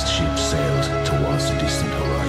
last ship sailed towards the distant horizon.